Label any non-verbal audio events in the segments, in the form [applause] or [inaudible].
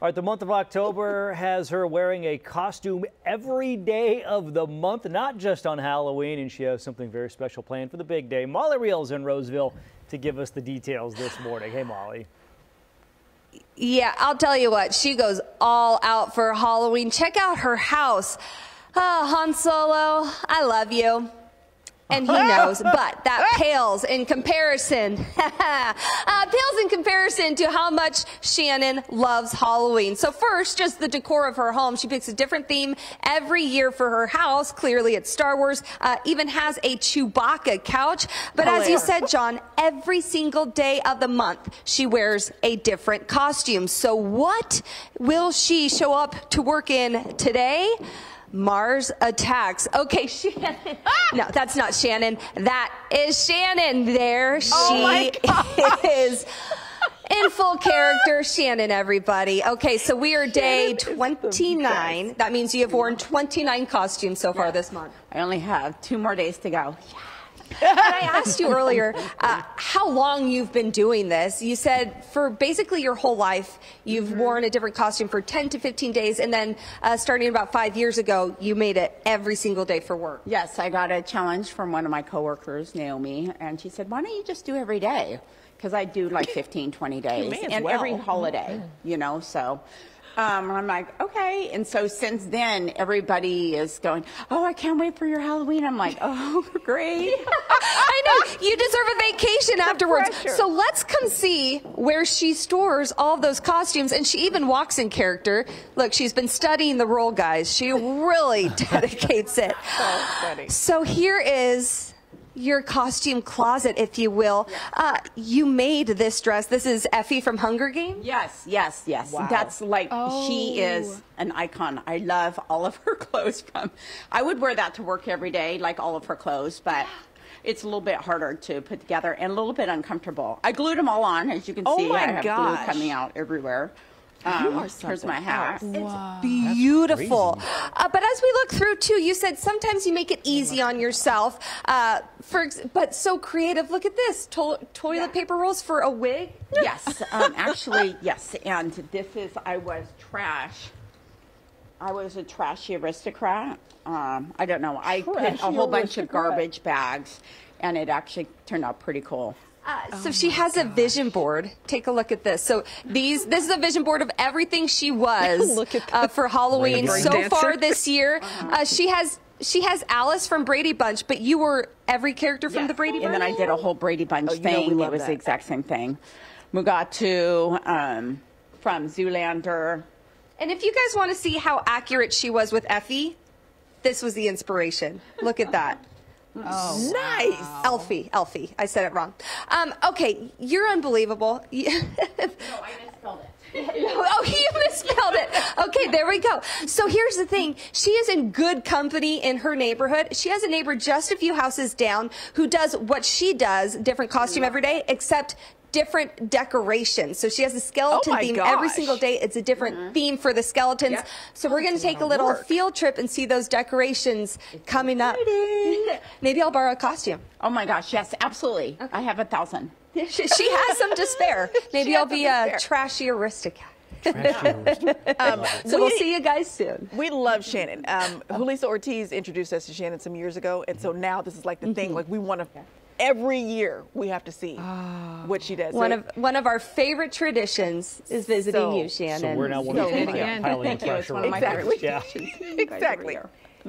All right, the month of October has her wearing a costume every day of the month, not just on Halloween, and she has something very special planned for the big day. Molly Riehl's in Roseville to give us the details this morning. Hey, Molly. Yeah, I'll tell you what, she goes all out for Halloween. Check out her house. Oh, Han Solo, I love you and he knows, but that [laughs] pales in comparison, [laughs] uh, pales in comparison to how much Shannon loves Halloween. So first, just the decor of her home. She picks a different theme every year for her house. Clearly it's Star Wars, uh, even has a Chewbacca couch. But as you said, John, every single day of the month, she wears a different costume. So what will she show up to work in today? Mars attacks. Okay, [laughs] Shannon. No, that's not Shannon. That is Shannon there. Oh she [laughs] is in full character. Shannon, everybody. Okay, so we are day 29. That means you have worn 29 costumes so far this month. I only have two more days to go. Yeah and I asked you earlier uh, how long you've been doing this. You said for basically your whole life, you've mm -hmm. worn a different costume for 10 to 15 days, and then uh, starting about five years ago, you made it every single day for work. Yes, I got a challenge from one of my coworkers, Naomi, and she said, why don't you just do every day? Because I do like 15, 20 days, and well. every holiday, mm -hmm. you know, so. Um, I'm like, okay. And so since then, everybody is going, oh, I can't wait for your Halloween. I'm like, oh, [laughs] great. [laughs] I know. You deserve a vacation afterwards. So let's come see where she stores all those costumes. And she even walks in character. Look, she's been studying the role, guys. She really [laughs] dedicates it. So, so here is your costume closet, if you will. Uh, you made this dress. This is Effie from Hunger Games? Yes, yes, yes. Wow. That's like, oh. she is an icon. I love all of her [laughs] clothes from, I would wear that to work every day, like all of her clothes, but it's a little bit harder to put together and a little bit uncomfortable. I glued them all on, as you can oh see. I have gosh. glue coming out everywhere. Um, here's my hat. It's beautiful. Uh, but as we look through too, you said sometimes you make it easy on yourself. Uh, for but so creative. Look at this to toilet yeah. paper rolls for a wig. Yes, um, actually yes. And this is I was trash. I was a trashy aristocrat. Um, I don't know. I put a whole bunch of garbage bags, and it actually turned out pretty cool. Uh, oh so she has gosh. a vision board. Take a look at this. So these, this is a vision board of everything she [laughs] was uh, for Halloween so dancer. far this year. [laughs] Uh, she has she has Alice from Brady Bunch, but you were every character from yes. the Brady Bunch. And then I did a whole Brady Bunch oh, thing. it was that. the exact same thing. Mugatu um, from Zoolander. And if you guys want to see how accurate she was with Effie, this was the inspiration. Look at that. Oh, nice. Wow. Elfie, Elfie. I said it wrong. Um, okay, you're unbelievable. [laughs] no, I misspelled it. [laughs] oh, you misspelled it. Okay, there we go. So here's the thing. She is in good company in her neighborhood. She has a neighbor just a few houses down who does what she does, different costume every day, except different decorations. So she has a skeleton oh theme gosh. every single day. It's a different mm -hmm. theme for the skeletons. Yeah. So we're going to take a little work. field trip and see those decorations it's coming up. [laughs] Maybe I'll borrow a costume. Oh my gosh, yes, absolutely. Okay. I have a thousand. [laughs] she has some to spare. [laughs] Maybe I'll be a trashy aristocrat. um, so we, will see you guys soon. We love Shannon. Um, Julissa Ortiz introduced us to Shannon some years ago, and so now this is like the mm -hmm. thing. Like we want to every year we have to see oh, what she does. One so, of one of our favorite traditions is visiting so, you, Shannon. So we're now one so, of the piling pressure. Exactly. Yeah. exactly.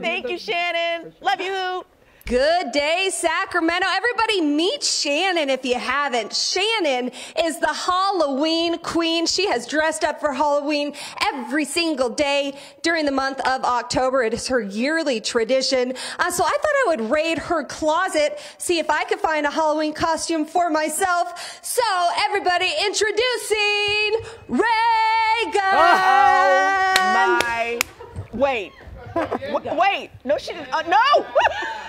Thank you, Shannon. Love you. Good day, Sacramento. Everybody meet Shannon if you haven't. Shannon is the Halloween queen. She has dressed up for Halloween every single day during the month of October. It is her yearly tradition. Uh, so I thought I would raid her closet, see if I could find a Halloween costume for myself. So everybody introducing Raygun. Oh my. Wait. Wait. No, she didn't. Uh, no. [laughs]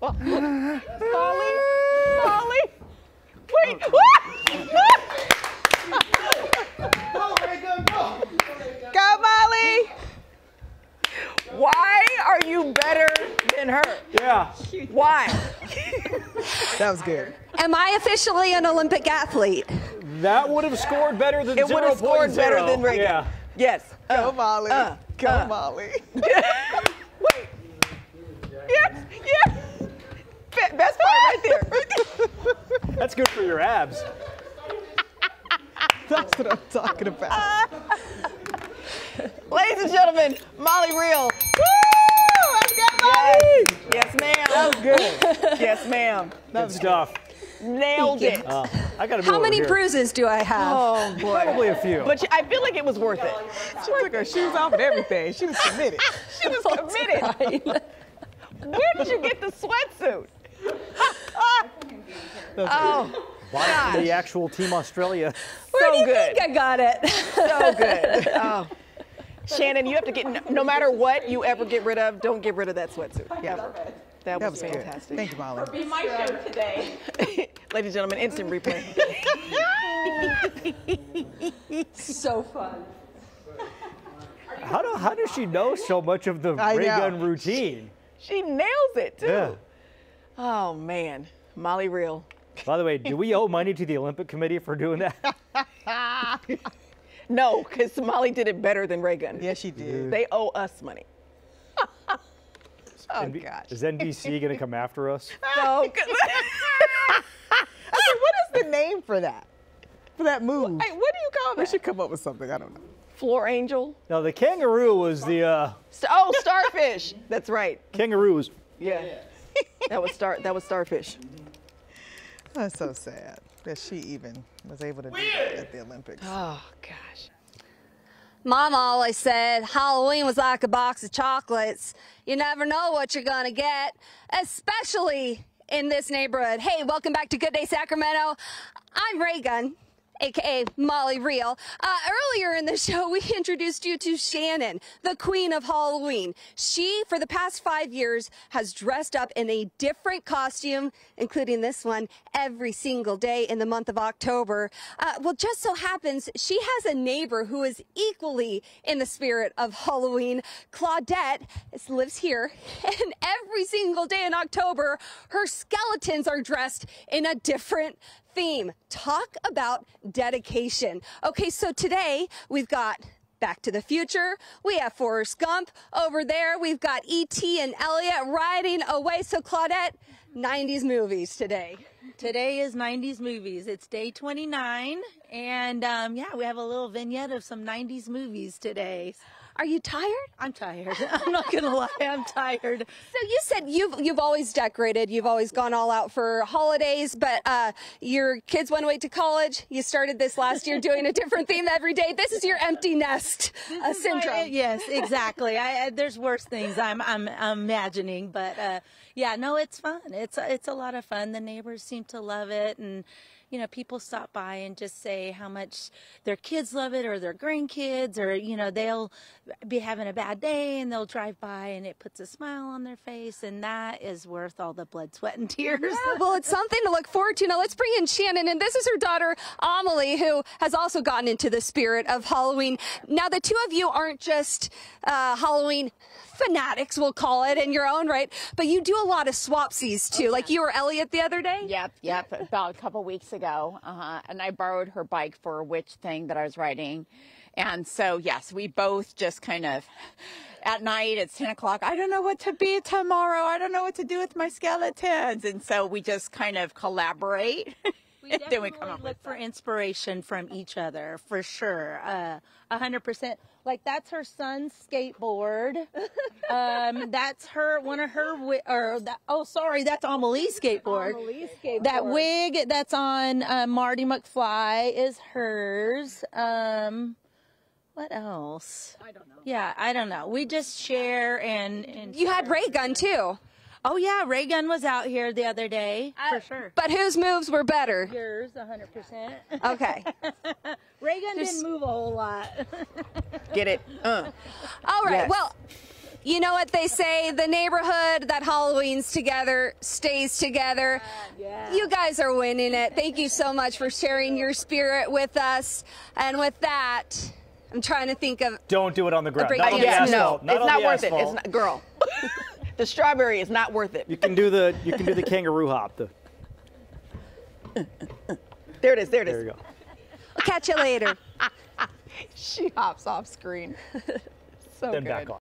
Molly? Molly? Wait! Go, Molly! Why are you better than her? Yeah. Why? that was good. Am I officially an Olympic athlete? That would have scored better than It would have scored better than Raygun. Yeah. Yes. Go Uh, Molly. uh, Go uh. Molly. [laughs] Wait. Yes. Yes. Be- Best part right there. [laughs] That's good for your abs. [laughs] That's what I'm talking about. [laughs] Ladies and gentlemen, Molly Riehl. Woo! Let's get Molly. Yes, yes ma'am. That was good. yes, ma'am. Good stuff. Nailed it. Uh, I got to How many bruises do I have? Oh boy. Probably a few. But I feel like it was worth it. She took her shoes off and everything. She was committed. She was committed. Where did you get the sweatsuit? Oh, Bought it from the actual Team Australia. Where do so you good. think I got it? so good. [laughs] Oh. Shannon, you have to get no matter what you ever get rid of, don't get rid of that sweatsuit. Ever. That That was, was good. fantastic. Thank you, Molly. Be my show today. [laughs] Ladies and gentlemen, instant replay. [laughs] so fun. How, do, how does she know so much of the I ray know. gun routine? she nails it too. Yeah. Oh man, Molly Riehl. By the way, do we owe money to the [laughs] Olympic Committee for doing that? [laughs] No, because Molly did it better than Raygun. Yes, she did. They owe us money. [laughs] Oh, NB gosh. Is NBC going to come after us? No, Okay, what is the name for that? For that move? Hey, what do you call that? We should come up with something. I don't know. Floor angel? No, the kangaroo was the uh, St- Oh, starfish. That's right. kangaroo was Yeah. That was star. That was starfish. That's so sad that she even was able to do that at the Olympics. Oh gosh. Mom always said Halloween was like a box of chocolates. You never know what you're gonna get, especially in this neighborhood. Hey, welcome back to Good Day Sacramento. I'm Ray Gun. AKA Molly Riehl. Uh, earlier in the show, we [laughs] introduced you to Shannon, the queen of Halloween. She, for the past five years, has dressed up in a different costume, including this one, every single day in the month of October. Uh, well, just so happens she has a neighbor who is equally in the spirit of Halloween. Claudette lives here, [laughs] and every single day in October, her skeletons are dressed in a different theme. Talk about dedication. Okay, so today we've got Back to the Future. We have Forrest Gump over there. We've got E.T. and Elliot riding away. So, Claudette, 90s movies today. Today is 90s movies. It's day 29. And um, yeah, we have a little vignette of some 90s movies today. Are you tired? I'm tired. [laughs] I'm not going to lie. I'm tired. So you said you've you've always decorated, you've always gone all out for holidays, but uh, your kids went away to college. You started this last year doing a different theme every day. This is your empty nest uh, syndrome. yes, exactly. I, I, there's worse things I'm, I'm, I'm imagining, but uh, yeah, no, it's fun. It's it's a lot of fun. The neighbors seem to love it, and you know, people stop by and just say how much their kids love it, or their grandkids, or you know, they'll be having a bad day and they'll drive by and it puts a smile on their face, and that is worth all the blood, sweat, and tears. Yeah, well, it's something to look forward to. Now, let's bring in Shannon, and this is her daughter, Amelie, who has also gotten into the spirit of Halloween. Now, the two of you aren't just uh, Halloween fanatics, we'll call it, in your own right, but you do a lot of swapsies too. Like you were Elliot the other day. Yep, yep. About a couple weeks ago, uh-huh. and I borrowed her bike for a witch thing that I was riding, and so yes, we both just kind of. At night, it's 10 o'clock. I don't know what to be tomorrow. I don't know what to do with my skeletons. And so we just kind of collaborate. [laughs] We then we come up look for inspiration from each other, for sure. Uh, A hundred percent. Like that's her son's skateboard. [laughs] um, that's her one of her wi- or that, oh sorry, that's Amelie's skateboard. Amelie's skateboard. That wig that's on uh, Marty McFly is hers. Um, what else? I don't know. Yeah, I don't know. We just share and and You had Ray Gun too. Oh yeah, Ray Gun was out here the other day for sure. But whose moves were better? Yours, hundred percent. Okay. [laughs] Raygun Just- didn't move a whole lot. [laughs] Get it? Uh. All right. Yes. Well, you know what they say the neighborhood that Halloween's together stays together. Yeah. You guys are winning it. Thank you so much for sharing your spirit with us. And with that, I'm trying to think of. Don't do it on the ground. break Not on the yeah, no. Not it's on not the worth it. It's not, girl. The strawberry is not worth it. You can do the you can do the kangaroo hop. The, There it is. There it is. there you go. Catch you later. [laughs] she hops off screen. [laughs] so then good. back on.